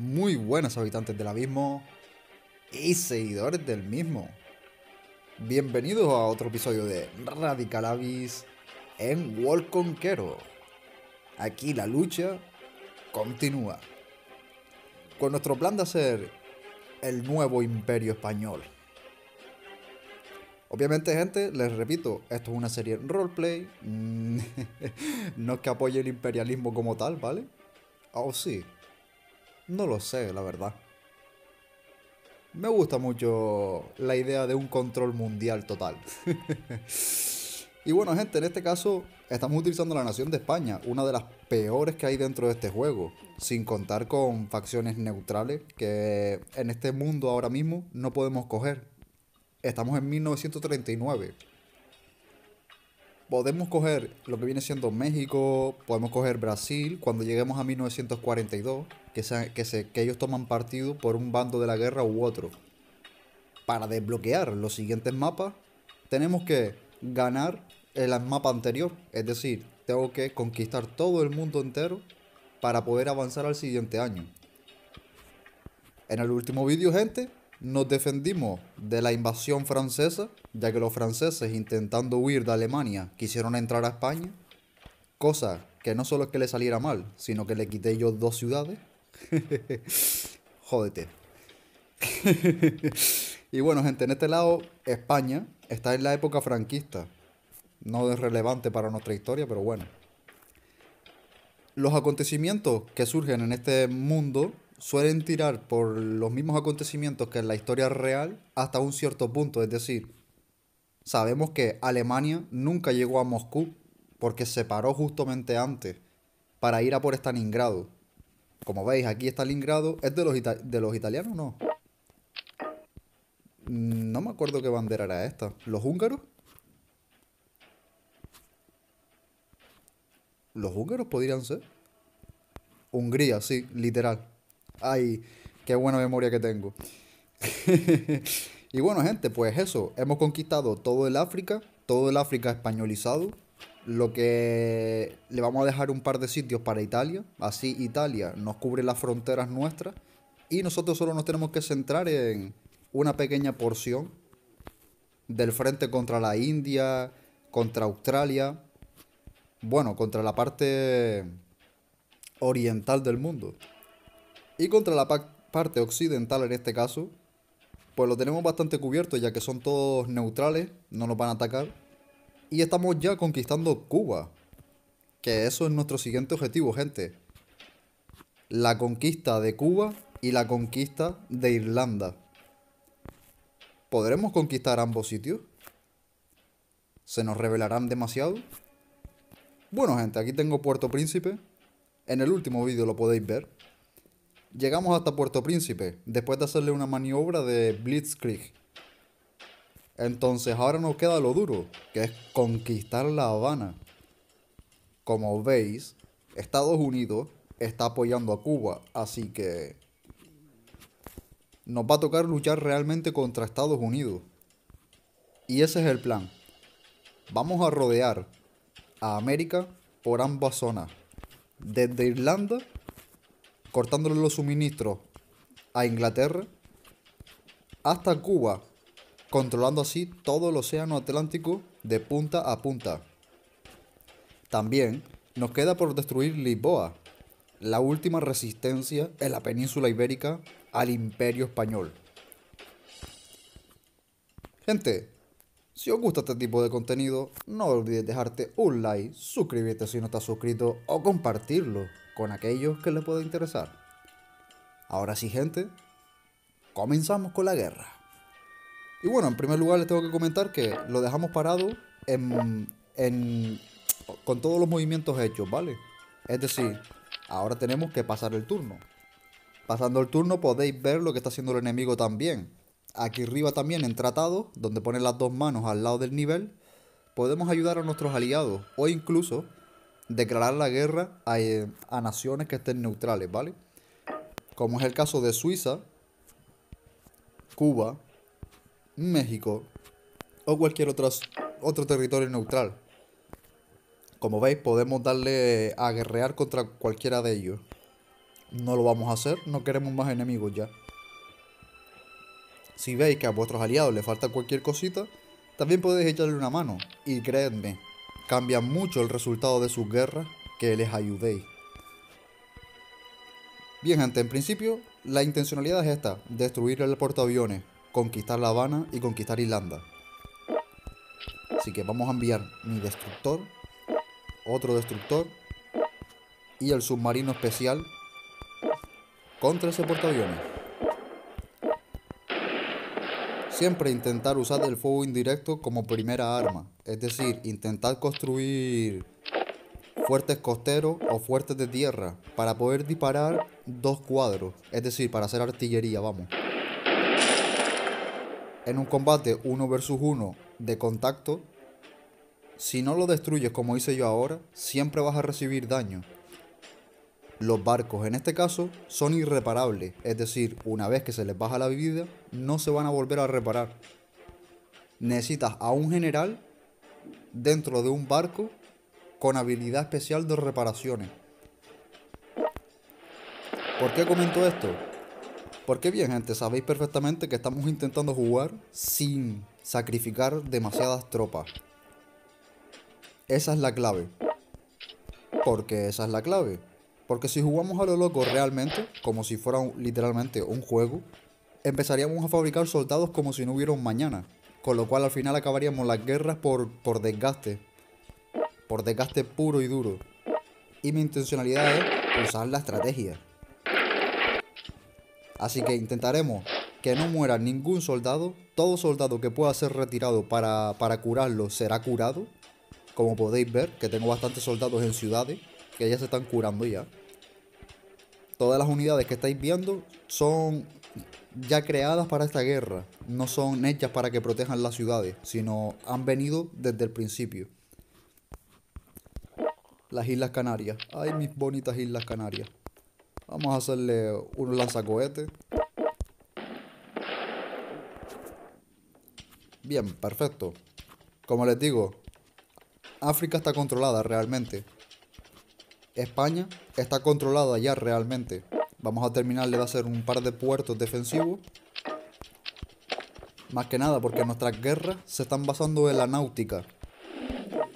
Muy buenas habitantes del abismo y seguidores del mismo. Bienvenidos a otro episodio de Radical Abyss en World Conquero. Aquí la lucha continúa. Con nuestro plan de hacer el nuevo imperio español. Obviamente, gente, les repito, esto es una serie roleplay. No es que apoye el imperialismo como tal, ¿vale? Oh, sí. No lo sé, la verdad. Me gusta mucho la idea de un control mundial total. y bueno, gente, en este caso estamos utilizando la nación de España, una de las peores que hay dentro de este juego, sin contar con facciones neutrales que en este mundo ahora mismo no podemos coger. Estamos en 1939. Podemos coger lo que viene siendo México, podemos coger Brasil cuando lleguemos a 1942, que, que, que ellos toman partido por un bando de la guerra u otro. Para desbloquear los siguientes mapas, tenemos que ganar el mapa anterior. Es decir, tengo que conquistar todo el mundo entero para poder avanzar al siguiente año. En el último vídeo, gente, nos defendimos de la invasión francesa, ya que los franceses intentando huir de Alemania quisieron entrar a España, cosa que no solo es que le saliera mal, sino que le quité yo dos ciudades. Jódete. y bueno, gente, en este lado, España está en la época franquista. No es relevante para nuestra historia, pero bueno. Los acontecimientos que surgen en este mundo suelen tirar por los mismos acontecimientos que en la historia real hasta un cierto punto. Es decir, sabemos que Alemania nunca llegó a Moscú porque se paró justamente antes para ir a por Stalingrado. Como veis, aquí Stalingrado es de los, de los italianos, ¿no? No me acuerdo qué bandera era esta. ¿Los húngaros? ¿Los húngaros podrían ser? Hungría, sí, literal. Ay, qué buena memoria que tengo. y bueno, gente, pues eso. Hemos conquistado todo el África, todo el África españolizado. Lo que le vamos a dejar un par de sitios para Italia. Así Italia nos cubre las fronteras nuestras. Y nosotros solo nos tenemos que centrar en una pequeña porción del frente contra la India, contra Australia. Bueno, contra la parte oriental del mundo. Y contra la parte occidental en este caso, pues lo tenemos bastante cubierto ya que son todos neutrales, no nos van a atacar. Y estamos ya conquistando Cuba. Que eso es nuestro siguiente objetivo, gente. La conquista de Cuba y la conquista de Irlanda. ¿Podremos conquistar ambos sitios? ¿Se nos revelarán demasiado? Bueno, gente, aquí tengo Puerto Príncipe. En el último vídeo lo podéis ver. Llegamos hasta Puerto Príncipe, después de hacerle una maniobra de Blitzkrieg. Entonces ahora nos queda lo duro, que es conquistar La Habana. Como veis, Estados Unidos está apoyando a Cuba, así que nos va a tocar luchar realmente contra Estados Unidos. Y ese es el plan. Vamos a rodear a América por ambas zonas. Desde Irlanda cortándole los suministros a Inglaterra hasta Cuba, controlando así todo el océano Atlántico de punta a punta. También nos queda por destruir Lisboa, la última resistencia en la península ibérica al imperio español. Gente, si os gusta este tipo de contenido, no olvides dejarte un like, suscribirte si no estás suscrito o compartirlo con aquellos que les pueda interesar. Ahora sí, gente, comenzamos con la guerra. Y bueno, en primer lugar les tengo que comentar que lo dejamos parado en, con todos los movimientos hechos, ¿vale? Es decir, ahora tenemos que pasar el turno. Pasando el turno podéis ver lo que está haciendo el enemigo también. Aquí arriba también en tratado, donde ponen las dos manos al lado del nivel, podemos ayudar a nuestros aliados o incluso declarar la guerra eh, a, naciones que estén neutrales, ¿vale? Como es el caso de Suiza, Cuba, México o cualquier otro, otro territorio neutral. Como veis, podemos darle a guerrear contra cualquiera de ellos. no lo vamos a hacer, no queremos más enemigos ya. Si veis que a vuestros aliados les falta cualquier cosita, también podéis echarle una mano. Y creedme, cambia mucho el resultado de sus guerras que les ayudéis. Bien, gente, en principio la intencionalidad es esta, destruir el portaaviones, conquistar La Habana y conquistar Irlanda. Así que vamos a enviar mi destructor, otro destructor y el submarino especial contra ese portaaviones. Siempre intentar usar el fuego indirecto como primera arma, es decir, intentar construir fuertes costeros o fuertes de tierra para poder disparar dos cuadros, es decir, para hacer artillería, vamos. En un combate uno versus uno de contacto, si no lo destruyes como hice yo ahora, siempre vas a recibir daño. Los barcos en este caso son irreparables, es decir, una vez que se les baja la vida, no se van a volver a reparar. Necesitas a un general dentro de un barco con habilidad especial de reparaciones. ¿Por qué comento esto? Porque bien, gente, sabéis perfectamente que estamos intentando jugar sin sacrificar demasiadas tropas. Esa es la clave. Porque esa es la clave. Porque si jugamos a lo loco realmente, como si fuera literalmente un juego, empezaríamos a fabricar soldados como si no hubiera un mañana. Con lo cual al final acabaríamos las guerras por, por desgaste. Por desgaste puro y duro. Y mi intencionalidad es usar la estrategia. Así que intentaremos que no muera ningún soldado. Todo soldado que pueda ser retirado para, para curarlo será curado. Como podéis ver, que tengo bastantes soldados en ciudades que ya se están curando ya todas las unidades que estáis viendo son ya creadas para esta guerra. No son hechas para que protejan las ciudades, sino han venido desde el principio. Las Islas Canarias. Ay, mis bonitas Islas Canarias. Vamos a hacerle un lanzacohete. Bien, perfecto. Como les digo, África está controlada realmente. España está controlada ya realmente. Vamos a terminarle de hacer un par de puertos defensivos. Más que nada porque nuestras guerras se están basando en la náutica.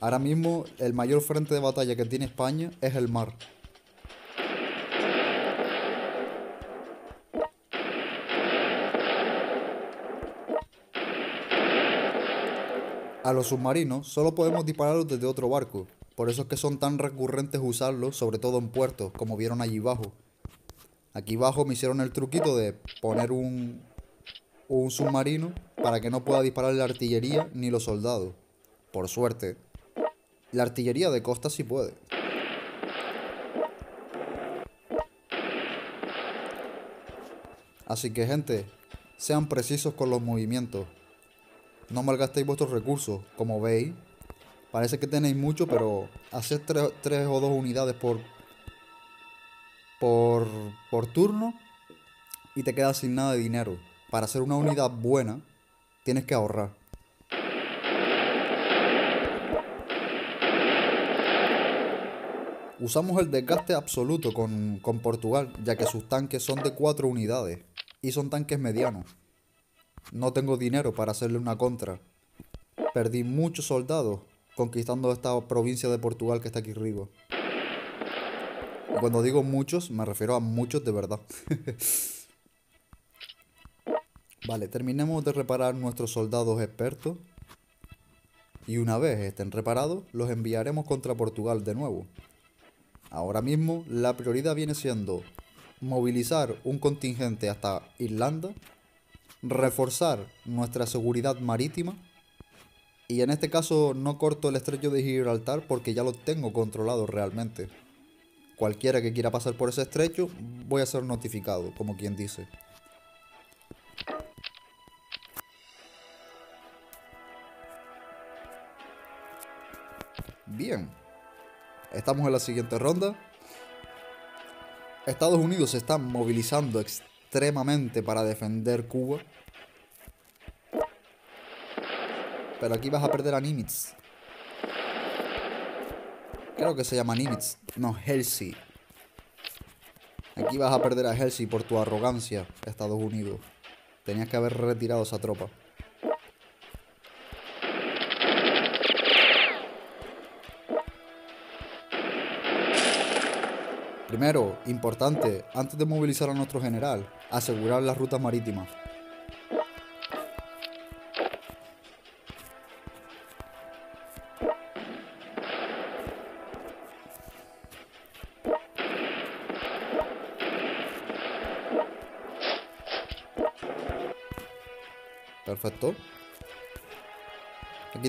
Ahora mismo el mayor frente de batalla que tiene España es el mar. A los submarinos solo podemos dispararlos desde otro barco, por eso es que son tan recurrentes usarlos, sobre todo en puertos, como vieron allí abajo. Aquí abajo me hicieron el truquito de poner un, un submarino para que no pueda disparar la artillería ni los soldados. Por suerte. La artillería de costa sí puede. Así que gente, sean precisos con los movimientos. No malgastéis vuestros recursos. Como veis, Parece que tenéis mucho, pero hacer tres, o dos unidades por, por, por turno y te quedas sin nada de dinero. Para hacer una unidad buena, tienes que ahorrar. Usamos el desgaste absoluto con, con, Portugal, ya que sus tanques son de cuatro unidades y son tanques medianos. No tengo dinero para hacerle una contra. Perdí muchos soldados conquistando esta provincia de Portugal que está aquí arriba. cuando digo muchos, me refiero a muchos de verdad. vale, terminemos de reparar nuestros soldados expertos. Y una vez estén reparados, los enviaremos contra Portugal de nuevo. Ahora mismo, la prioridad viene siendo movilizar un contingente hasta Irlanda, reforzar nuestra seguridad marítima y en este caso no corto el estrecho de Gibraltar porque ya lo tengo controlado realmente. Cualquiera que quiera pasar por ese estrecho, voy a ser notificado, como quien dice. Bien. Estamos en la siguiente ronda. Estados Unidos se está movilizando extremadamente para defender Cuba. Pero aquí vas a perder a Nimitz. Creo que se llama Nimitz. No, Helsi. Aquí vas a perder a Helsi por tu arrogancia, Estados Unidos. Tenías que haber retirado esa tropa. Primero, importante, antes de movilizar a nuestro general, asegurar las rutas marítimas.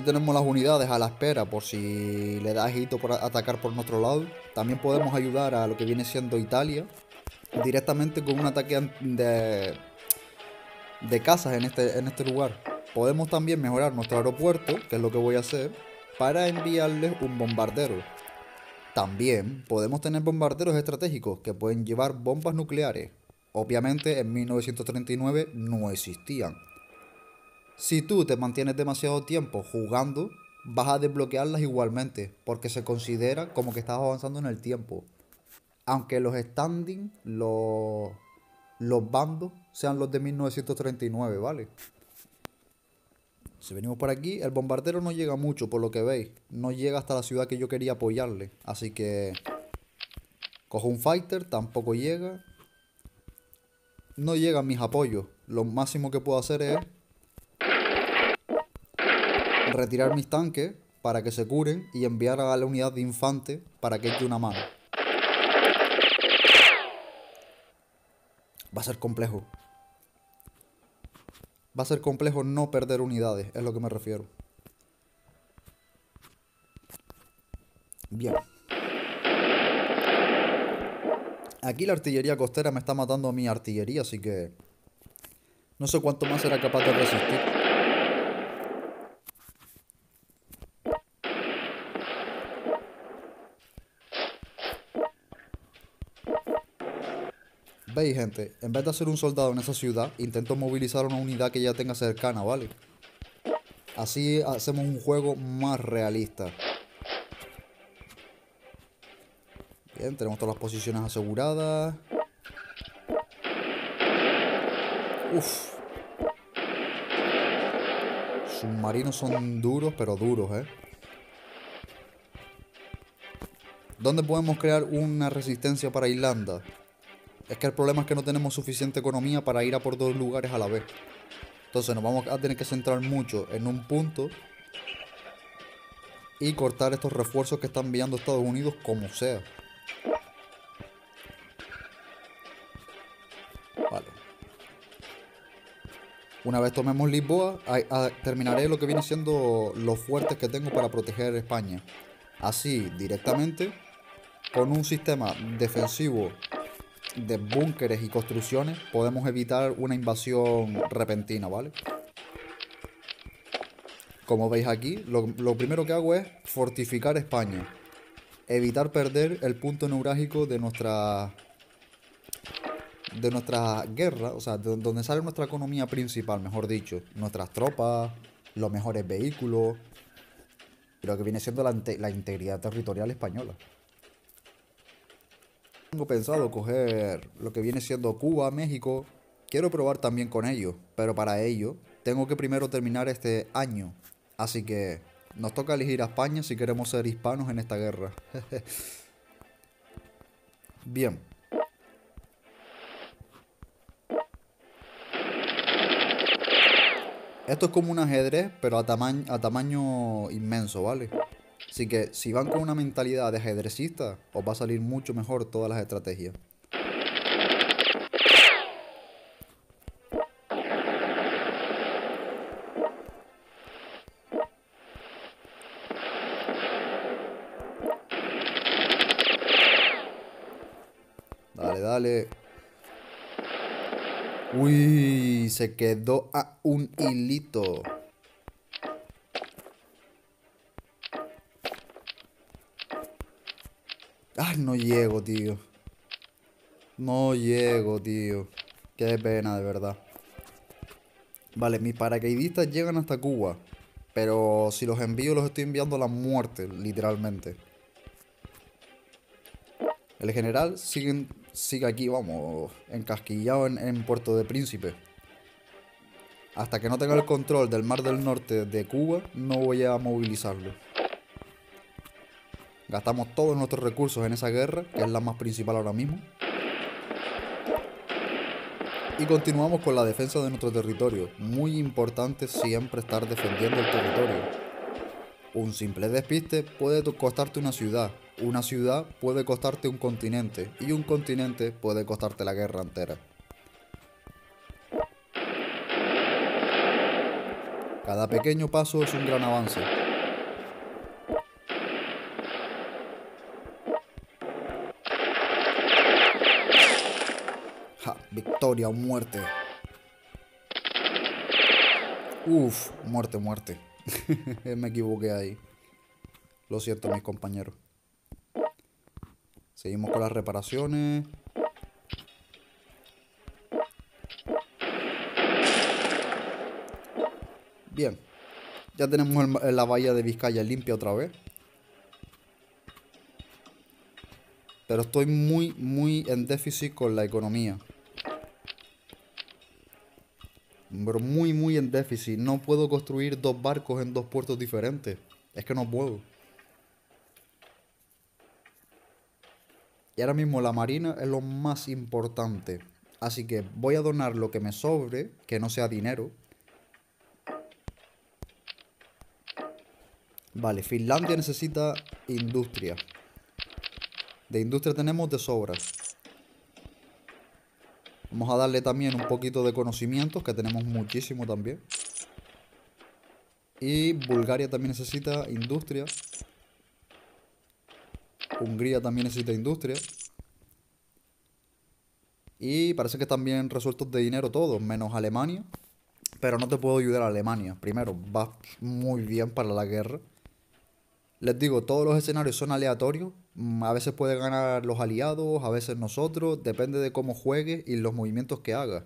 Tenemos las unidades a la espera por si le da hito por atacar por nuestro lado. También podemos ayudar a lo que viene siendo Italia directamente con un ataque de, de casas en este, en este lugar. Podemos también mejorar nuestro aeropuerto, que es lo que voy a hacer, para enviarles un bombardero. También podemos tener bombarderos estratégicos que pueden llevar bombas nucleares. Obviamente en 1939 no existían. Si tú te mantienes demasiado tiempo jugando, vas a desbloquearlas igualmente, porque se considera como que estás avanzando en el tiempo. Aunque los standing, los, los bandos, sean los de 1939, ¿vale? Si venimos por aquí, el bombardero no llega mucho, por lo que veis. No llega hasta la ciudad que yo quería apoyarle. Así que... Cojo un fighter, tampoco llega. No llegan mis apoyos. Lo máximo que puedo hacer es retirar mis tanques para que se curen y enviar a la unidad de infante para que eche una mano. Va a ser complejo. Va a ser complejo no perder unidades, es lo que me refiero. Bien. Aquí la artillería costera me está matando a mi artillería, así que... No sé cuánto más será capaz de resistir. Veis, gente, en vez de hacer un soldado en esa ciudad, intento movilizar una unidad que ya tenga cercana, ¿vale? Así hacemos un juego más realista. Bien, tenemos todas las posiciones aseguradas. Uf. Submarinos son duros, pero duros, ¿eh? ¿Dónde podemos crear una resistencia para Irlanda? Es que el problema es que no tenemos suficiente economía para ir a por dos lugares a la vez. Entonces nos vamos a tener que centrar mucho en un punto y cortar estos refuerzos que están enviando Estados Unidos como sea. Vale. Una vez tomemos Lisboa, terminaré lo que viene siendo los fuertes que tengo para proteger España. Así, directamente, con un sistema defensivo de búnkeres y construcciones podemos evitar una invasión repentina, ¿vale? Como veis aquí, lo, primero que hago es fortificar España. Evitar perder el punto neurálgico de nuestra de nuestra guerra, o sea, de donde sale nuestra economía principal, mejor dicho. Nuestras tropas, los mejores vehículos, lo que viene siendo la, la integridad territorial española. Tengo pensado coger lo que viene siendo Cuba, México. Quiero probar también con ellos, pero para ello tengo que primero terminar este año. Así que nos toca elegir a España si queremos ser hispanos en esta guerra. Bien. Esto es como un ajedrez, pero a, a tamaño inmenso, ¿vale? Así que si van con una mentalidad de ajedrecista, os va a salir mucho mejor todas las estrategias. Dale, dale. Uy, se quedó a un hilito. No llego, tío. No llego, tío. Qué pena, de verdad. Vale, mis paracaidistas llegan hasta Cuba. Pero si los envío, los estoy enviando a la muerte, literalmente. El general sigue, sigue aquí, vamos, encasquillado en, en Puerto de Príncipe. Hasta que no tenga el control del Mar del Norte de Cuba, no voy a movilizarlo. Gastamos todos nuestros recursos en esa guerra, que es la más principal ahora mismo. Y continuamos con la defensa de nuestro territorio. Muy importante siempre estar defendiendo el territorio. Un simple despiste puede costarte una ciudad, una ciudad puede costarte un continente y un continente puede costarte la guerra entera. Cada pequeño paso es un gran avance. Victoria o muerte. Uf, muerte, muerte. Me equivoqué ahí. Lo siento, mis compañeros. Seguimos con las reparaciones. Bien. Ya tenemos la bahía de Vizcaya limpia otra vez. Pero estoy muy, muy en déficit con la economía. Pero muy, muy en déficit. No puedo construir dos barcos en dos puertos diferentes. Es que no puedo. Y ahora mismo la marina es lo más importante. Así que voy a donar lo que me sobre, que no sea dinero. Vale, Finlandia necesita industria. De industria tenemos de sobra. Vamos a darle también un poquito de conocimientos, que tenemos muchísimo también. Y Bulgaria también necesita industria. Hungría también necesita industria. Y parece que están bien resueltos de dinero todos, menos Alemania. Pero no te puedo ayudar a Alemania. Primero, va muy bien para la guerra. Les digo, todos los escenarios son aleatorios. Mm, a veces puede ganar los aliados, a veces nosotros. Depende de cómo juegue y los movimientos que haga.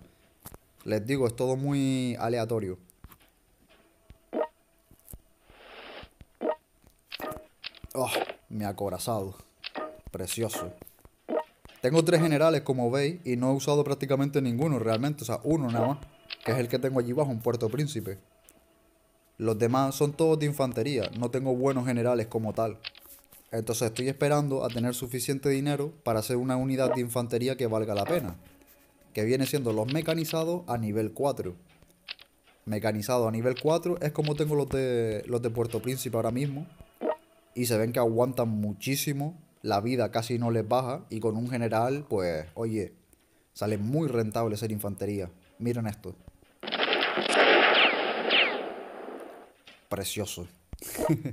Les digo, es todo muy aleatorio. Oh, me ha acorazado. Precioso. Tengo tres generales, como veis, y no he usado prácticamente ninguno realmente. O sea, uno nada más. Que es el que tengo allí abajo, un Puerto Príncipe. Los demás son todos de infantería, no tengo buenos generales como tal. Entonces estoy esperando a tener suficiente dinero para hacer una unidad de infantería que valga la pena. Que viene siendo los mecanizados a nivel 4. Mecanizado a nivel 4 es como tengo los de, los de Puerto Príncipe ahora mismo. Y se ven que aguantan muchísimo. La vida casi no les baja. Y con un general, pues, oye, sale muy rentable ser infantería. Miren esto. Precioso.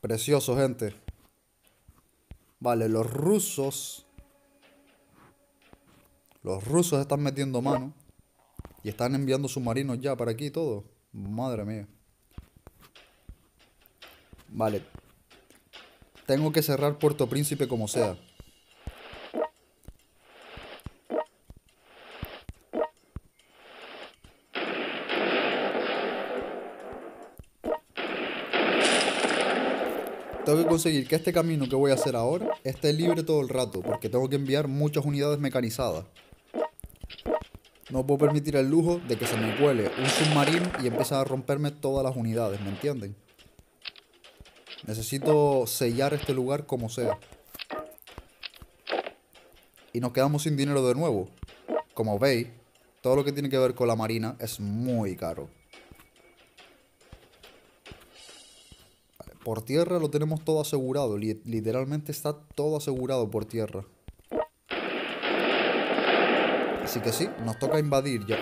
precioso, gente. Vale, los rusos... Los rusos están metiendo mano. Y están enviando submarinos ya para aquí y todo. Madre mía. Vale. Tengo que cerrar Puerto Príncipe como sea. Tengo que conseguir que este camino que voy a hacer ahora esté libre todo el rato, porque tengo que enviar muchas unidades mecanizadas. No puedo permitir el lujo de que se me cuele un submarino y empiece a romperme todas las unidades, ¿me entienden? Necesito sellar este lugar como sea. Y nos quedamos sin dinero de nuevo. Como veis, todo lo que tiene que ver con la marina es muy caro. Por tierra lo tenemos todo asegurado. Literalmente está todo asegurado por tierra. Así que sí, nos toca invadir ya.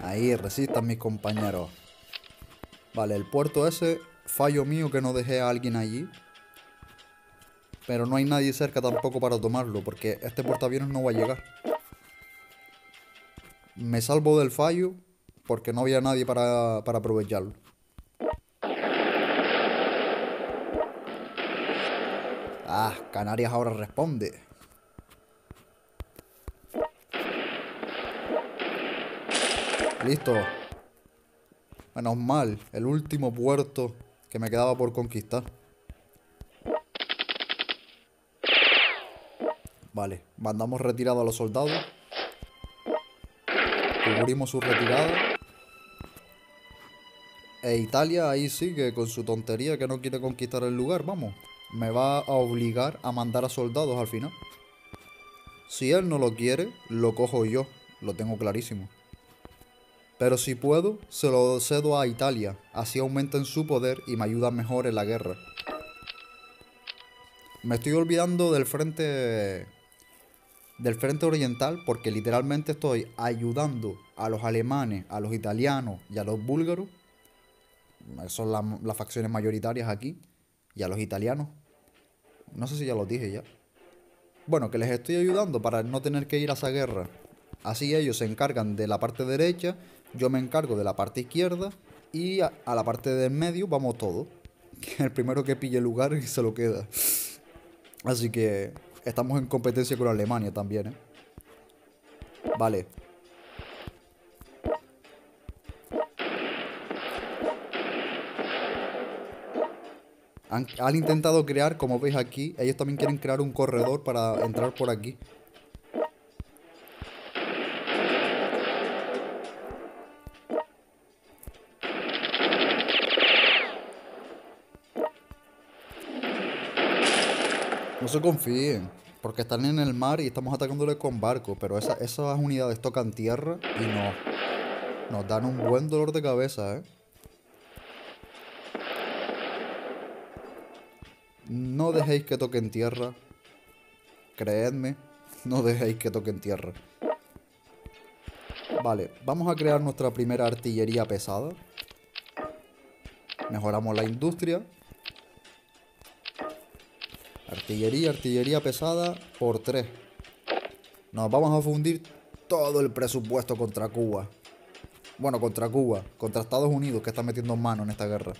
Ahí resistan mis compañeros. Vale, el puerto ese, fallo mío que no dejé a alguien allí. Pero no hay nadie cerca tampoco para tomarlo, porque este portaaviones no va a llegar me salvo del fallo porque no había nadie para, para aprovecharlo. Ah, Canarias ahora responde. Listo. Menos mal, el último puerto que me quedaba por conquistar. Vale, mandamos retirado a los soldados. Cubrimos su retirada. E Italia ahí sigue con su tontería que no quiere conquistar el lugar, vamos. Me va a obligar a mandar a soldados al final. Si él no lo quiere, lo cojo yo. Lo tengo clarísimo. Pero si puedo, se lo cedo a Italia. Así aumentan su poder y me ayudan mejor en la guerra. Me estoy olvidando del frente del frente oriental porque literalmente estoy ayudando a los alemanes, a los italianos y a los búlgaros. Son las facciones mayoritarias aquí. Y a los italianos. No sé si ya lo dije ya. Bueno, que les estoy ayudando para no tener que ir a esa guerra. Así ellos se encargan de la parte derecha, yo me encargo de la parte izquierda y a, la parte del medio vamos todos. El primero que pille lugar se lo queda. Así que estamos en competencia con Alemania también, ¿eh? Vale. Han, intentado crear, como veis aquí, ellos también quieren crear un corredor para entrar por aquí. Se confíen, porque están en el mar y estamos atacándoles con barcos, pero esas unidades tocan tierra y no, nos dan un buen dolor de cabeza, ¿eh? No dejéis que toquen tierra. Creedme, no dejéis que toquen tierra. Vale, vamos a crear nuestra primera artillería pesada. Mejoramos la industria. Artillería, artillería pesada por 3. Nos vamos a fundir todo el presupuesto contra Cuba. Bueno, contra Cuba, contra Estados Unidos que está metiendo mano en esta guerra.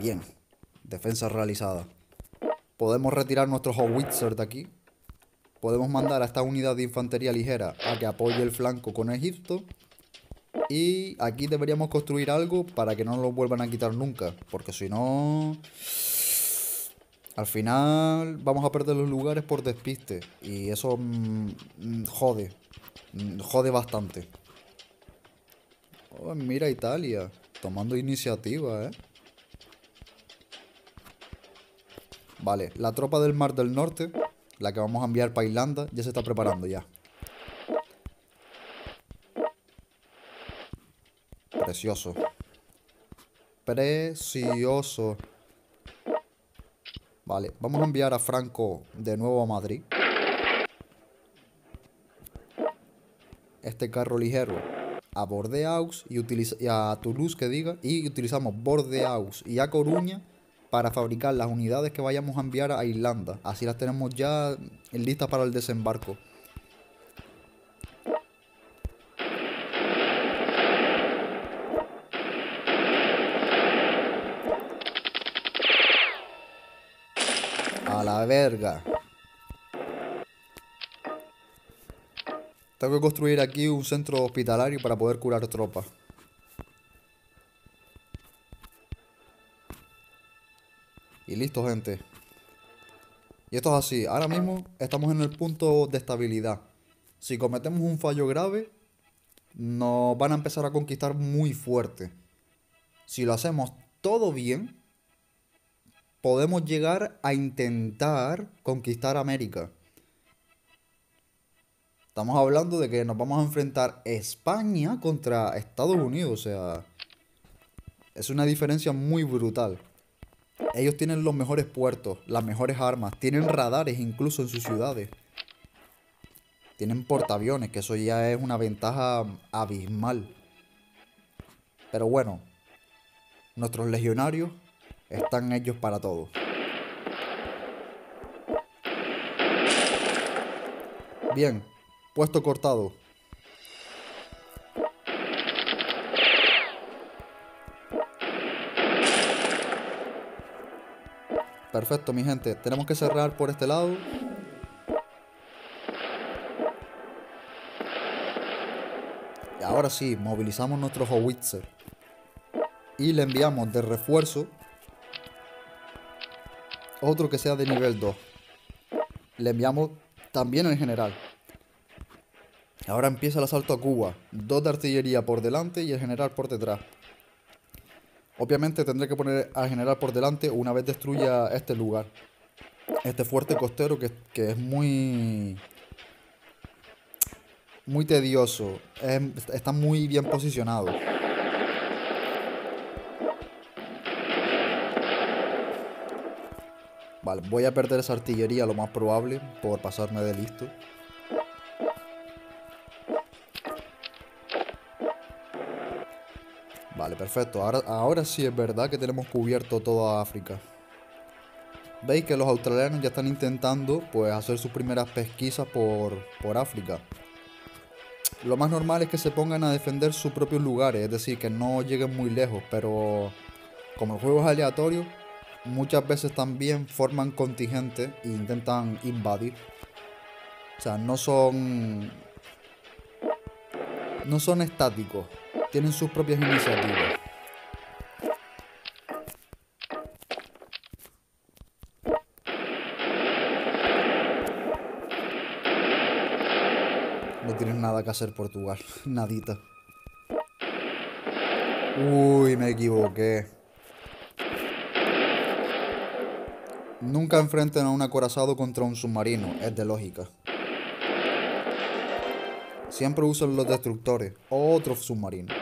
Bien. Defensa realizada. Podemos retirar nuestros howitzer de aquí. Podemos mandar a esta unidad de infantería ligera a que apoye el flanco con Egipto. Y aquí deberíamos construir algo para que no lo vuelvan a quitar nunca. Porque si no... Al final vamos a perder los lugares por despiste. Y eso mm, mm, jode. Mm, jode bastante. Oh, mira Italia. Tomando iniciativa, ¿eh? Vale, la tropa del Mar del Norte, la que vamos a enviar para Irlanda, ya se está preparando ya. Precioso. Precioso. Vale, vamos a enviar a Franco de nuevo a Madrid. Este carro ligero a Bordeaux y, y a Toulouse que diga. Y utilizamos Bordeaux y a Coruña para fabricar las unidades que vayamos a enviar a Irlanda. Así las tenemos ya listas para el desembarco. Verga. Tengo que construir aquí un centro hospitalario para poder curar tropas. Y listo, gente. Y esto es así. Ahora mismo estamos en el punto de estabilidad. Si cometemos un fallo grave, nos van a empezar a conquistar muy fuerte. Si lo hacemos todo bien, podemos llegar a intentar conquistar América. Estamos hablando de que nos vamos a enfrentar España contra Estados Unidos. O sea, es una diferencia muy brutal. Ellos tienen los mejores puertos, las mejores armas, tienen radares incluso en sus ciudades. Tienen portaaviones, que eso ya es una ventaja abismal. Pero bueno, nuestros legionarios están hechos para todo. Bien, puesto cortado. Perfecto, mi gente. Tenemos que cerrar por este lado. Y ahora sí, movilizamos nuestro howitzer. Y le enviamos de refuerzo otro que sea de nivel 2. Le enviamos también el general. Ahora empieza el asalto a Cuba. Dos de artillería por delante y el general por detrás. Obviamente tendré que poner al general por delante una vez destruya este lugar. Este fuerte costero que, es muy... Muy tedioso. está muy bien posicionado. Voy a perder esa artillería lo más probable por pasarme de listo. Vale, perfecto. Ahora, ahora sí es verdad que tenemos cubierto toda África. Veis que los australianos ya están intentando pues hacer sus primeras pesquisas por, por África. Lo más normal es que se pongan a defender sus propios lugares, es decir, que no lleguen muy lejos, pero como el juego es aleatorio, muchas veces también forman contingentes e intentan invadir. O sea, no son. No son estáticos. Tienen sus propias iniciativas. No tienen nada que hacer Portugal. Nadita. Uy, me equivoqué. Nunca enfrenten a un acorazado contra un submarino, es de lógica. Siempre usan los destructores o otros submarinos.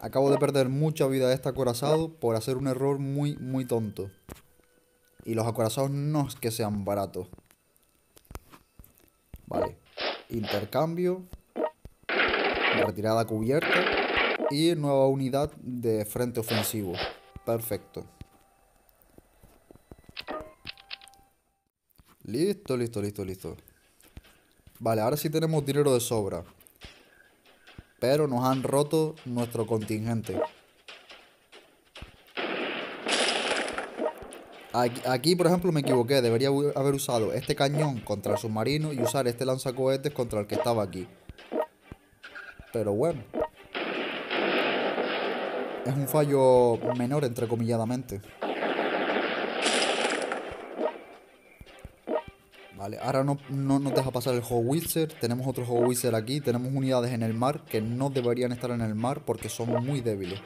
Acabo de perder mucha vida de este acorazado por hacer un error muy, muy tonto. Y los acorazados no es que sean baratos. Vale. Intercambio. Retirada cubierta. Y nueva unidad de frente ofensivo. Perfecto. Listo, listo, listo, listo. Vale, ahora sí tenemos dinero de sobra. Pero nos han roto nuestro contingente. Aquí, por ejemplo, me equivoqué. Debería haber usado este cañón contra el submarino y usar este lanzacohetes contra el que estaba aquí. Pero bueno. Es un fallo menor, entrecomilladamente. Vale, ahora no, nos deja pasar el Howitzer. Tenemos otro Howitzer aquí. Tenemos unidades en el mar que no deberían estar en el mar porque son muy débiles.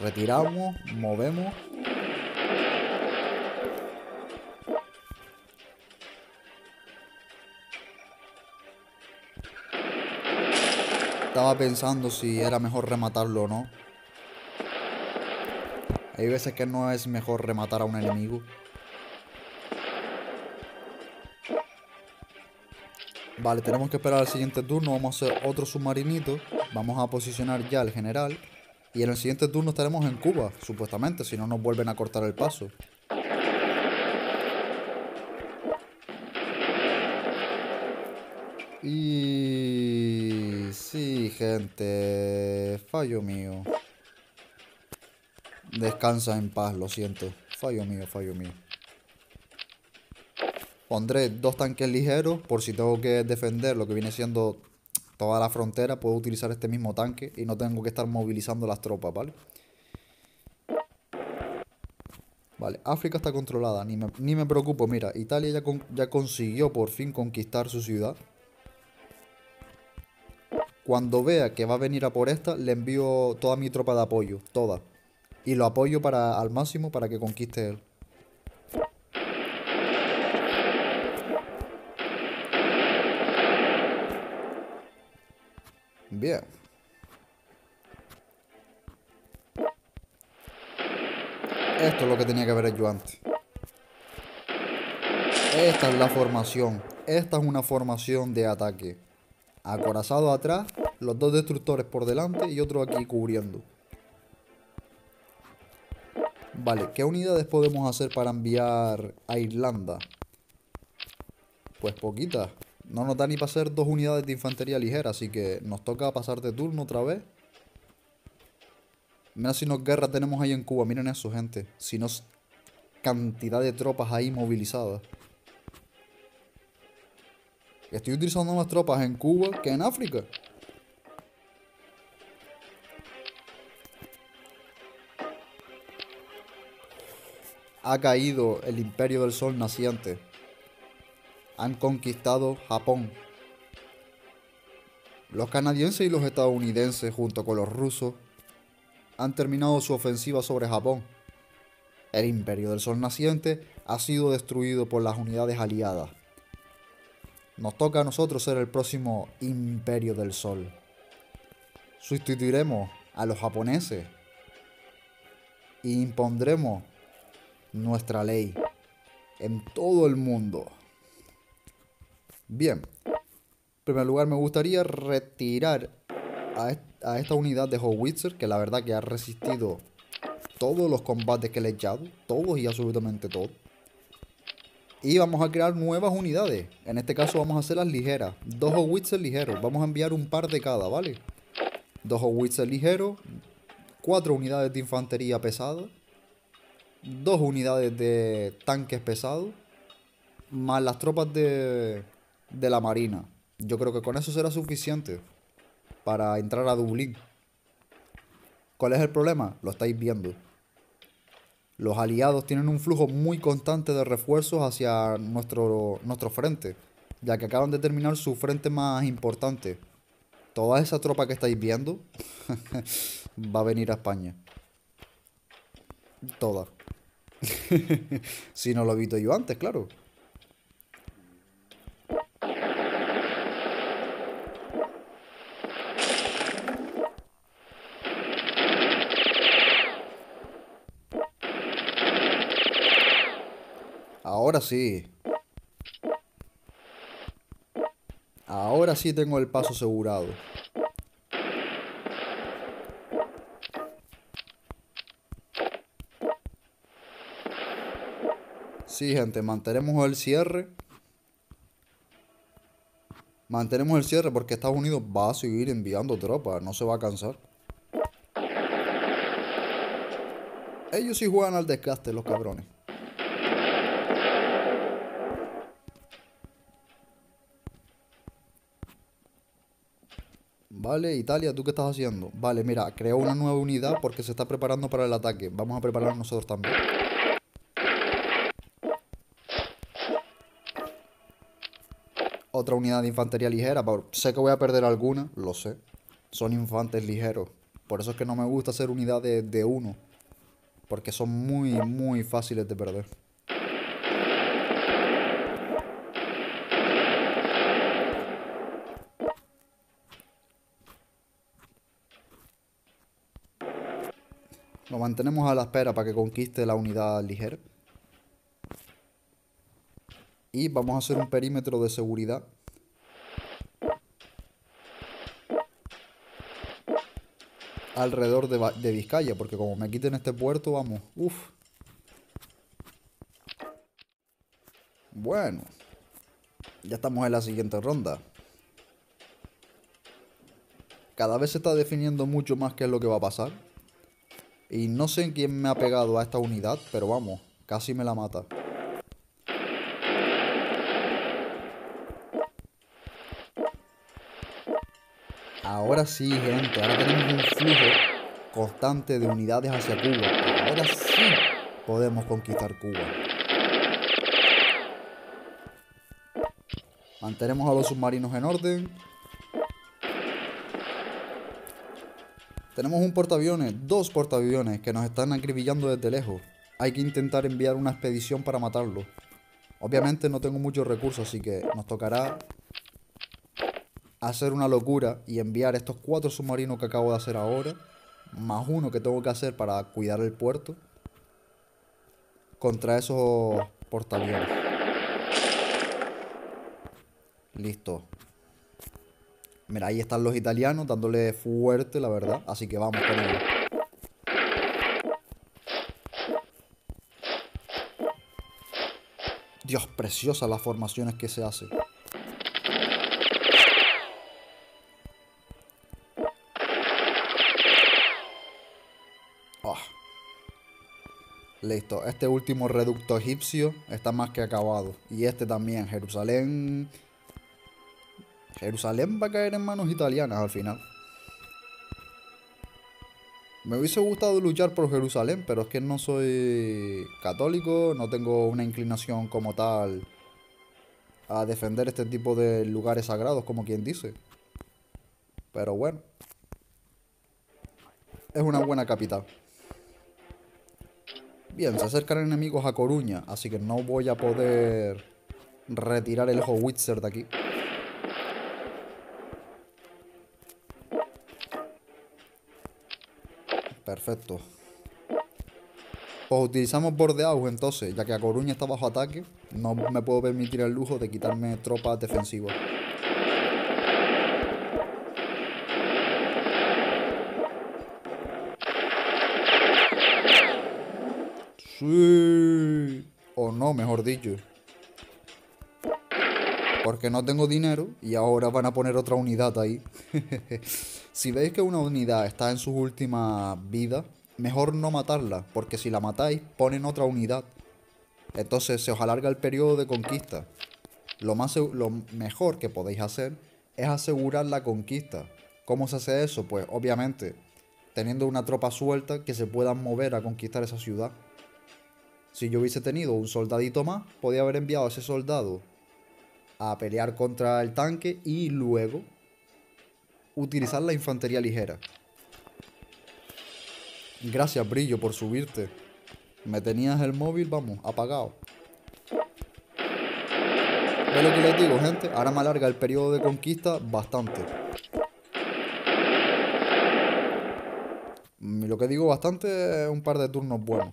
Retiramos, movemos. Estaba pensando si era mejor rematarlo o no. Hay veces que no es mejor rematar a un enemigo. Vale, tenemos que esperar al siguiente turno. Vamos a hacer otro submarinito. Vamos a posicionar ya el general. Y en el siguiente turno estaremos en Cuba, supuestamente, si no nos vuelven a cortar el paso. Y... Sí, gente. Fallo mío. Descansa en paz, lo siento. Fallo mío, fallo mío. Pondré dos tanques ligeros por si tengo que defender lo que viene siendo toda la frontera. Puedo utilizar este mismo tanque y no tengo que estar movilizando las tropas, ¿vale? Vale, África está controlada, ni me, preocupo. Mira, Italia ya, ya consiguió por fin conquistar su ciudad. Cuando vea que va a venir a por esta, le envío toda mi tropa de apoyo, toda. Y lo apoyo para, al máximo para que conquiste él. Bien. Esto es lo que tenía que haber hecho antes. Esta es la formación. Esta es una formación de ataque. Acorazado atrás, los dos destructores por delante y otro aquí cubriendo. Vale, ¿qué unidades podemos hacer para enviar a Irlanda? Pues poquitas. No nos da ni para hacer dos unidades de infantería ligera, así que nos toca pasar de turno otra vez. Mira si nos guerra tenemos ahí en Cuba, miren eso, gente. Si nos cantidad de tropas ahí movilizadas. Estoy utilizando más tropas en Cuba que en África. Ha caído el imperio del sol naciente. Han conquistado Japón. Los canadienses y los estadounidenses, junto con los rusos, han terminado su ofensiva sobre Japón. El imperio del sol naciente ha sido destruido por las unidades aliadas. Nos toca a nosotros ser el próximo imperio del sol. Sustituiremos a los japoneses e impondremos nuestra ley en todo el mundo. Bien, en primer lugar me gustaría retirar a, a esta unidad de Howitzer, que la verdad que ha resistido todos los combates que le he echado, todos y absolutamente todos. Y vamos a crear nuevas unidades. En este caso vamos a hacer las ligeras. Dos howitzers ligeros. Vamos a enviar un par de cada, ¿vale? Dos howitzers ligeros. Cuatro unidades de infantería pesada. Dos unidades de tanques pesados. Más las tropas de, de la marina. Yo creo que con eso será suficiente para entrar a Dublín. ¿Cuál es el problema? Lo estáis viendo. Los aliados tienen un flujo muy constante de refuerzos hacia nuestro, nuestro frente, ya que acaban de terminar su frente más importante. Toda esa tropa que estáis viendo va a venir a España. Toda. si no lo he visto yo antes, claro. Ahora sí. Ahora sí tengo el paso asegurado. Sí, gente, mantenemos el cierre. Mantenemos el cierre porque Estados Unidos va a seguir enviando tropas, no se va a cansar. Ellos sí juegan al desgaste, los cabrones. Vale, Italia, ¿tú qué estás haciendo? Vale, mira, creo una nueva unidad porque se está preparando para el ataque. Vamos a preparar nosotros también. Otra unidad de infantería ligera. Sé que voy a perder alguna, lo sé. Son infantes ligeros. Por eso es que no me gusta hacer unidades de uno. Porque son muy, muy fáciles de perder. Lo mantenemos a la espera para que conquiste la unidad ligera. Y vamos a hacer un perímetro de seguridad. Alrededor de, Vizcaya, porque como me quiten este puerto, vamos. Uf. Bueno. Ya estamos en la siguiente ronda. Cada vez se está definiendo mucho más qué es lo que va a pasar. Y no sé quién me ha pegado a esta unidad, pero vamos, casi me la mata. Ahora sí, gente, ahora tenemos un flujo constante de unidades hacia Cuba. Ahora sí podemos conquistar Cuba. Mantenemos a los submarinos en orden. Tenemos un portaaviones, dos portaaviones que nos están acribillando desde lejos. Hay que intentar enviar una expedición para matarlo. Obviamente no tengo muchos recursos, así que nos tocará hacer una locura y enviar estos cuatro submarinos que acabo de hacer ahora, más uno que tengo que hacer para cuidar el puerto, contra esos portaaviones. Listo. Mira, ahí están los italianos dándole fuerte, la verdad. Así que vamos con ellos. Dios, preciosas las formaciones que se hacen. Ah. Listo, este último reducto egipcio está más que acabado. Y este también, Jerusalén Jerusalén va a caer en manos italianas al final. Me hubiese gustado luchar por Jerusalén, pero es que no soy católico, no tengo una inclinación como tal a defender este tipo de lugares sagrados, como quien dice. Pero bueno, es una buena capital. Bien, se acercan enemigos a Coruña, así que no voy a poder retirar el Howitzer de aquí. Perfecto. Pues utilizamos bordeados entonces, ya que a Coruña está bajo ataque, no me puedo permitir el lujo de quitarme tropas defensivas. Sí. O no, mejor dicho. Porque no tengo dinero y ahora van a poner otra unidad ahí. si veis que una unidad está en sus últimas vidas, mejor no matarla, porque si la matáis, ponen otra unidad. Entonces se os alarga el periodo de conquista. Lo, más, lo mejor que podéis hacer es asegurar la conquista. ¿Cómo se hace eso? Pues obviamente teniendo una tropa suelta que se puedan mover a conquistar esa ciudad. Si yo hubiese tenido un soldadito más, podía haber enviado a ese soldado a pelear contra el tanque y luego utilizar la infantería ligera. Gracias, Brillo, por subirte. Me tenías el móvil, vamos, apagado. ¿Ves lo que les digo, gente? Ahora me alarga el periodo de conquista bastante. Lo que digo bastante es un par de turnos buenos.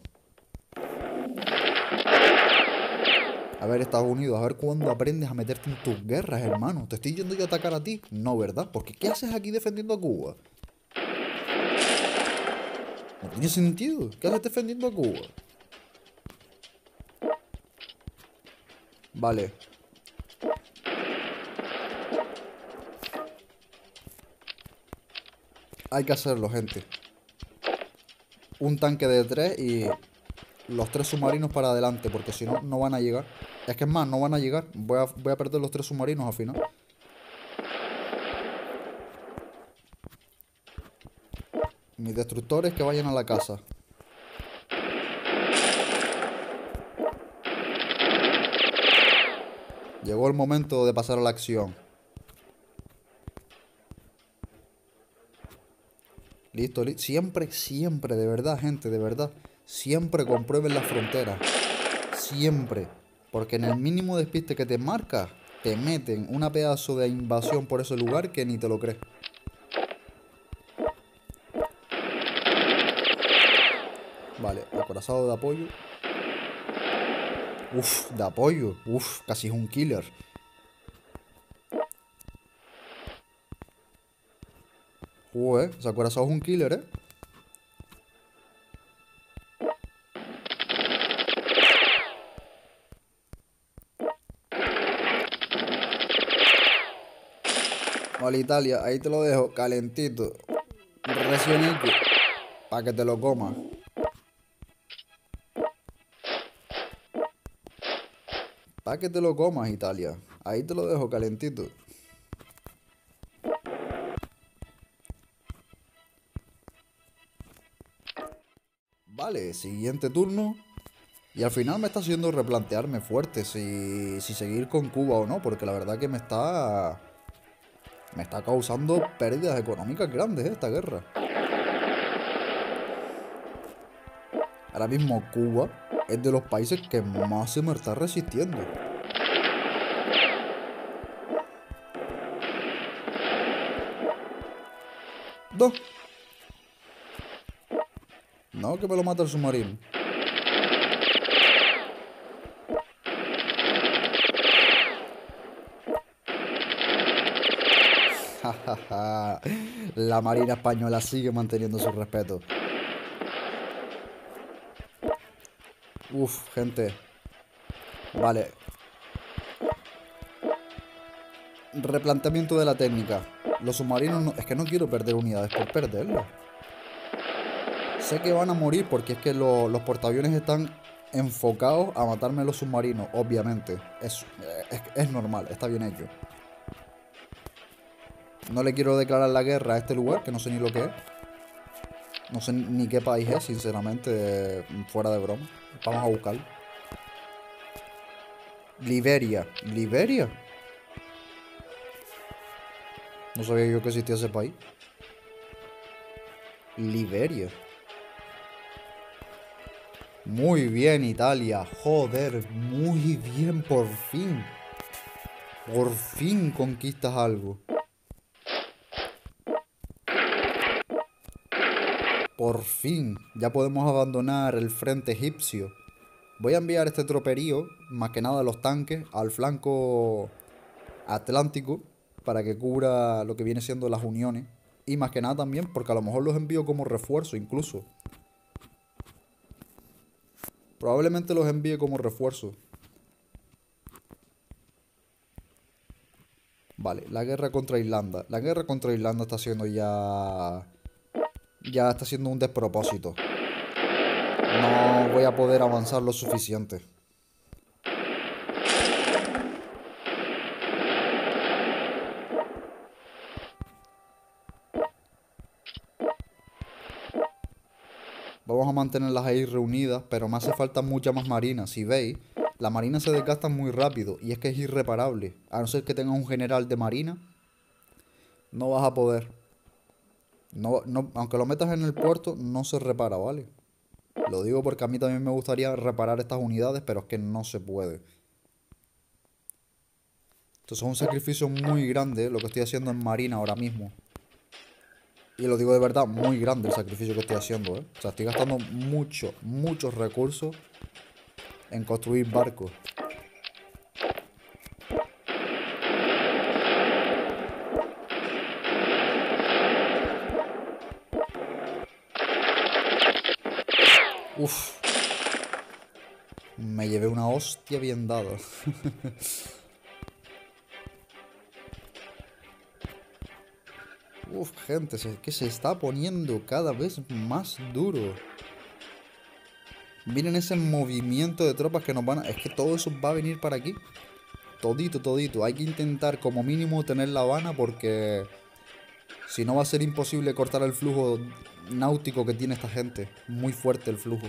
A ver, Estados Unidos, a ver cuándo aprendes a meterte en tus guerras, hermano. ¿Te estoy yendo yo a atacar a ti? No, ¿verdad? Porque ¿qué haces aquí defendiendo a Cuba? No tiene sentido. ¿Qué haces defendiendo a Cuba? Vale. Hay que hacerlo, gente. Un tanque de tres y los tres submarinos para adelante, porque si no, no van a llegar. Es que es más, no van a llegar. Voy a, voy a perder los tres submarinos al final. Mis destructores que vayan a la casa. Llegó el momento de pasar a la acción. Listo, listo. Siempre, siempre, de verdad, gente, de verdad. Siempre comprueben las fronteras. Siempre. Porque en el mínimo despiste que te marca, te meten una pedazo de invasión por ese lugar que ni te lo crees. Vale, acorazado de apoyo. Uf, de apoyo. Uf, casi es un killer. Uy, ese acorazado es un killer, ¿eh? Italia, ahí te lo dejo, calentito. Recién para que te lo comas. Para que te lo comas, Italia. Ahí te lo dejo calentito. Vale, siguiente turno. Y al final me está haciendo replantearme fuerte si, si seguir con Cuba o no, porque la verdad que me está me está causando pérdidas económicas grandes esta guerra. Ahora mismo Cuba es de los países que más se me está resistiendo. Dos. No, que me lo mata el submarino. La Marina Española sigue manteniendo su respeto. Uf, gente. Vale. Replanteamiento de la técnica. Los submarinos Es que no quiero perder unidades por perderlas. Sé que van a morir porque es que los portaaviones están enfocados a matarme los submarinos, obviamente. Es, es normal, está bien hecho. No le quiero declarar la guerra a este lugar, que no sé ni lo que es. No sé ni qué país es, sinceramente, fuera de broma. Vamos a buscarlo. Liberia. ¿Liberia? No sabía yo que existía ese país. Liberia. Muy bien, Italia. Joder, muy bien, por fin. Por fin conquistas algo. Por fin, ya podemos abandonar el frente egipcio. Voy a enviar este troperío, más que nada los tanques, al flanco atlántico para que cubra lo que viene siendo las uniones. Y más que nada también porque a lo mejor los envío como refuerzo incluso. Probablemente los envíe como refuerzo. Vale, la guerra contra Irlanda. La guerra contra Irlanda está siendo ya... Ya está siendo un despropósito. No voy a poder avanzar lo suficiente. Vamos a mantenerlas ahí reunidas, pero me hace falta mucha más marina. Si veis, la marina se desgasta muy rápido y es que es irreparable. A no ser que tengas un general de marina, no vas a poder. No, no, aunque lo metas en el puerto, no se repara, ¿vale? Lo digo porque a mí también me gustaría reparar estas unidades, pero es que no se puede. Entonces es un sacrificio muy grande lo que estoy haciendo en Marina ahora mismo. Y lo digo de verdad, muy grande el sacrificio que estoy haciendo, ¿eh? O sea, estoy gastando mucho, muchos recursos en construir barcos. Uf. Una hostia bien dada. Uf, gente, es que se está poniendo cada vez más duro. Miren ese movimiento de tropas que nos van a... Es que todo eso va a venir para aquí. Todito, todito. Hay que intentar como mínimo tener La Habana porque... Si no va a ser imposible cortar el flujo náutico que tiene esta gente. Muy fuerte el flujo.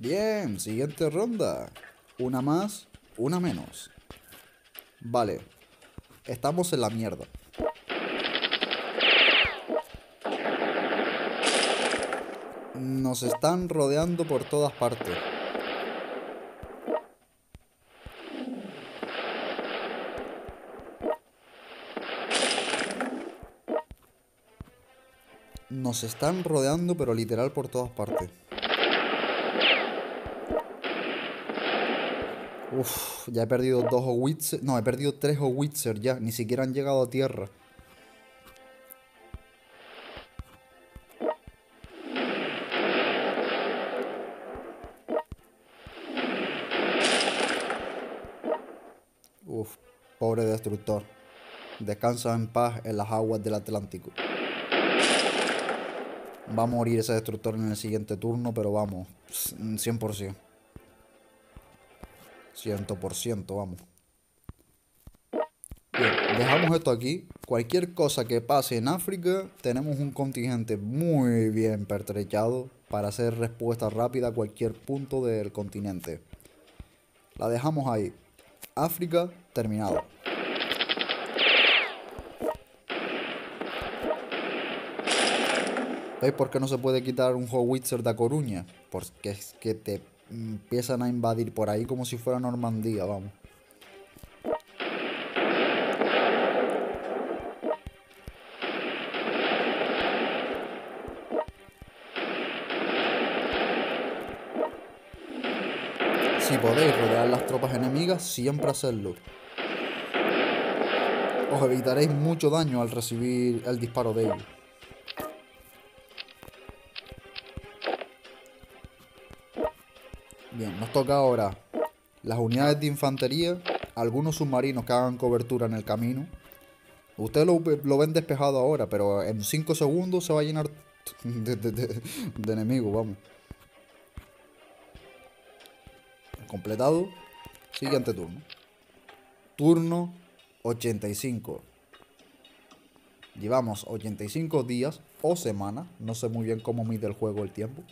Bien, siguiente ronda. Una más, una menos. Vale. Estamos en la mierda. Nos están rodeando por todas partes. Nos están rodeando, pero literal por todas partes. Uf, ya he perdido dos Howitzer. No, he perdido tres Howitzer ya. Ni siquiera han llegado a tierra. Uf, pobre destructor. Descansa en paz en las aguas del Atlántico. Va a morir ese destructor en el siguiente turno, pero vamos, 100%. 100%, vamos. Bien, dejamos esto aquí. Cualquier cosa que pase en África, tenemos un contingente muy bien pertrechado para hacer respuesta rápida a cualquier punto del continente. La dejamos ahí. África, terminado. ¿Veis por qué no se puede quitar un Howitzer de Coruña? Porque es que te empiezan a invadir por ahí como si fuera Normandía, vamos. Si podéis rodear las tropas enemigas, siempre hacerlo. Os evitaréis mucho daño al recibir el disparo de ellos. Bien, nos toca ahora las unidades de infantería, algunos submarinos que hagan cobertura en el camino. Ustedes lo, ven despejado ahora, pero en 5 segundos se va a llenar de, de enemigos, vamos. Completado. Siguiente turno. Turno 85. Llevamos 85 días o semanas, no sé muy bien cómo mide el juego el tiempo,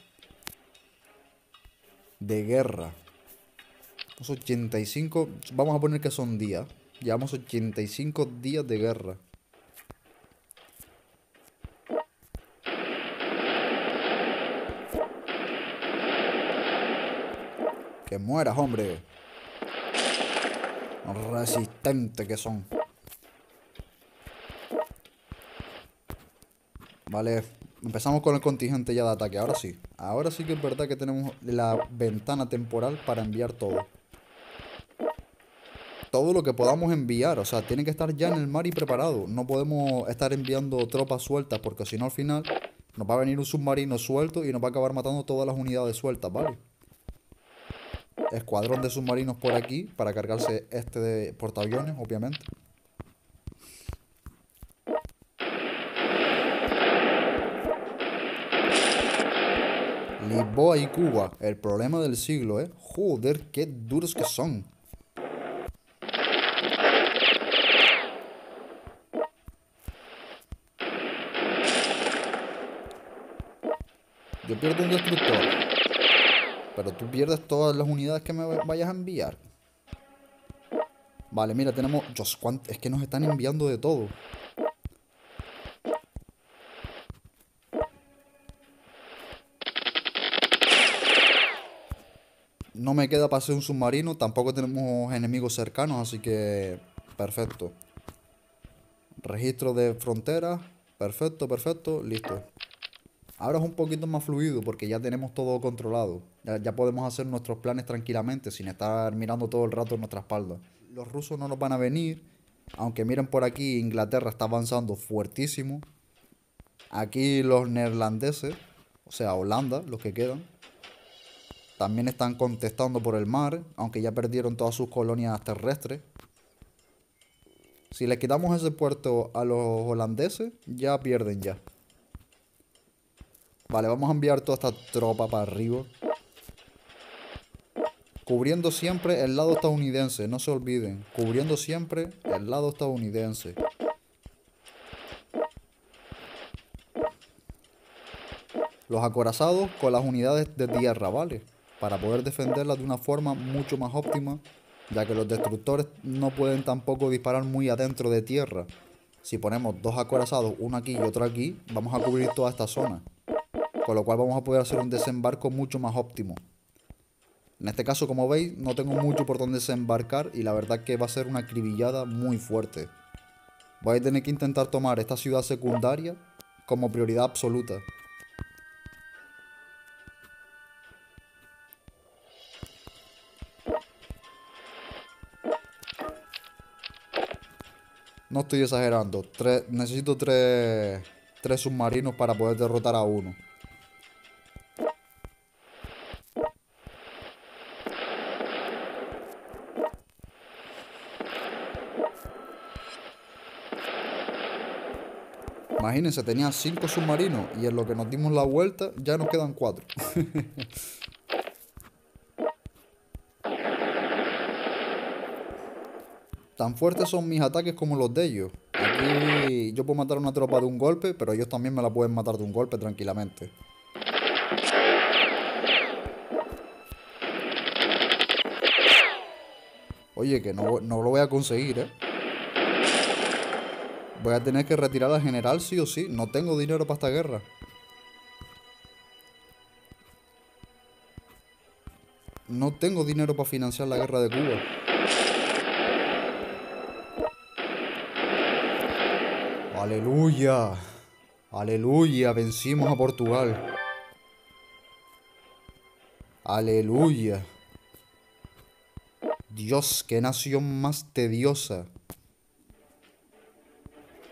de guerra. 85, vamos a poner que son días. Llevamos 85 días de guerra. Que mueras, hombre. Resistente que son. Vale, empezamos con el contingente ya de ataque. Ahora sí. Ahora sí que es verdad que tenemos la ventana temporal para enviar todo. Todo lo que podamos enviar. O sea, tiene que estar ya en el mar y preparado. No podemos estar enviando tropas sueltas porque si no al final nos va a venir un submarino suelto y nos va a acabar matando todas las unidades sueltas, ¿vale? Escuadrón de submarinos por aquí para cargarse este de portaaviones, obviamente. Lisboa y Cuba, el problema del siglo, ¿eh? Joder, qué duros que son. Yo pierdo un destructor. Pero tú pierdes todas las unidades que me vayas a enviar. Vale, mira, tenemos... Es que nos están enviando de todo. No me queda para ser un submarino. Tampoco tenemos enemigos cercanos, así que... Perfecto. Registro de fronteras. Perfecto, perfecto. Listo. Ahora es un poquito más fluido porque ya tenemos todo controlado. Ya, podemos hacer nuestros planes tranquilamente sin estar mirando todo el rato en nuestra espalda. Los rusos no nos van a venir. Aunque miren por aquí, Inglaterra está avanzando fuertísimo. Aquí los neerlandeses, o sea, Holanda, los que quedan, también están contestando por el mar, aunque ya perdieron todas sus colonias terrestres. Si le quitamos ese puerto a los holandeses, ya pierden ya. Vale, vamos a enviar toda esta tropa para arriba. Cubriendo siempre el lado estadounidense, no se olviden. Cubriendo siempre el lado estadounidense. Los acorazados con las unidades de tierra, ¿vale? Para poder defenderlas de una forma mucho más óptima, ya que los destructores no pueden tampoco disparar muy adentro de tierra. Si ponemos dos acorazados, uno aquí y otro aquí, vamos a cubrir toda esta zona con lo cual vamos a poder hacer un desembarco mucho más óptimo. En este caso, como veis, no tengo mucho por donde desembarcar y la verdad que va a ser una acribillada muy fuerte. Voy a tener que intentar tomar esta ciudad secundaria como prioridad absoluta. No estoy exagerando. necesito tres, tres submarinos para poder derrotar a uno. Imagínense, tenía cinco submarinos y en lo que nos dimos la vuelta ya nos quedan cuatro. Tan fuertes son mis ataques como los de ellos. Aquí yo puedo matar a una tropa de un golpe, pero ellos también me la pueden matar de un golpe tranquilamente. Oye, que no, no lo voy a conseguir, ¿eh? Voy a tener que retirar al general sí o sí. No tengo dinero para esta guerra. No tengo dinero para financiar la guerra de Cuba. Aleluya. Aleluya. Vencimos a Portugal. Aleluya. Dios, qué nación más tediosa.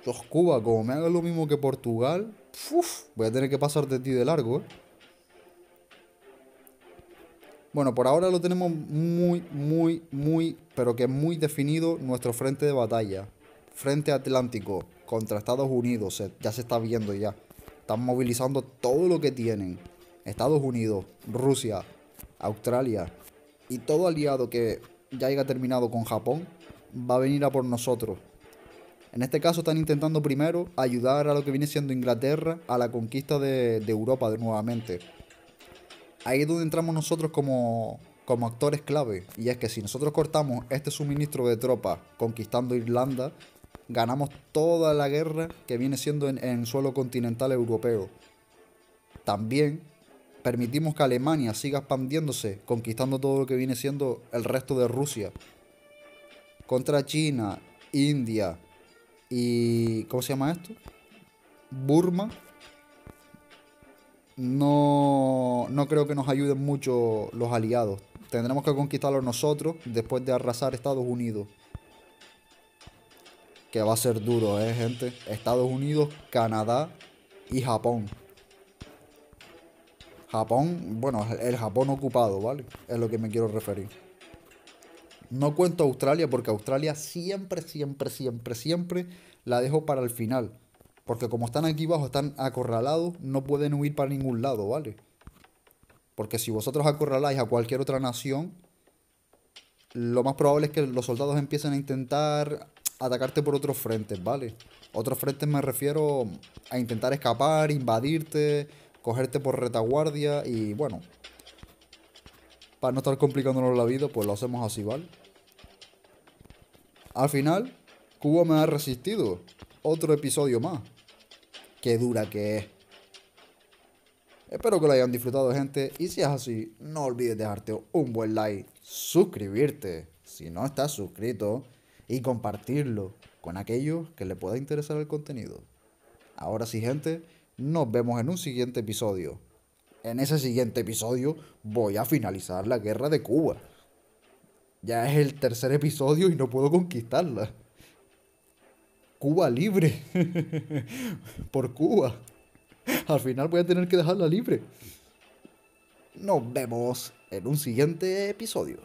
Los Cuba, como me haga lo mismo que Portugal, voy a tener que pasar de ti de largo, ¿eh? Bueno, por ahora lo tenemos muy, muy, muy, pero que muy definido nuestro frente de batalla. Frente Atlántico contra Estados Unidos, ya se está viendo ya. Están movilizando todo lo que tienen. Estados Unidos, Rusia, Australia y todo aliado que ya haya terminado con Japón, va a venir a por nosotros. En este caso están intentando primero ayudar a lo que viene siendo Inglaterra a la conquista de, Europa de nuevamente. Ahí es donde entramos nosotros como, como actores clave. Y es que si nosotros cortamos este suministro de tropas conquistando Irlanda, ganamos toda la guerra que viene siendo en, suelo continental europeo. También permitimos que Alemania siga expandiéndose, conquistando todo lo que viene siendo el resto de Rusia. Contra China, India y... ¿Cómo se llama esto? Burma. No, no creo que nos ayuden mucho los aliados. Tendremos que conquistarlos nosotros después de arrasar Estados Unidos. Que va a ser duro, ¿eh, gente? Estados Unidos, Canadá y Japón. Japón, bueno, el Japón ocupado, ¿vale? Es lo que me quiero referir. No cuento Australia porque Australia siempre, siempre, siempre, siempre la dejo para el final. Porque como están aquí abajo, están acorralados, no pueden huir para ningún lado, ¿vale? Porque si vosotros acorraláis a cualquier otra nación, lo más probable es que los soldados empiecen a intentar atacarte por otros frentes, ¿vale? Otros frentes me refiero a intentar escapar, invadirte, cogerte por retaguardia y bueno, para no estar complicándonos la vida, pues lo hacemos así, ¿vale? Al final, Cuba me ha resistido. Otro episodio más. Qué dura que es. Espero que lo hayan disfrutado, gente. Y si es así, no olvides dejarte un buen like, suscribirte si no estás suscrito y compartirlo con aquellos que le pueda interesar el contenido. Ahora sí, gente, nos vemos en un siguiente episodio. En ese siguiente episodio voy a finalizar la guerra de Cuba. Ya es el tercer episodio y no puedo conquistarla. Cuba libre. Por Cuba. Al final voy a tener que dejarla libre. Nos vemos en un siguiente episodio.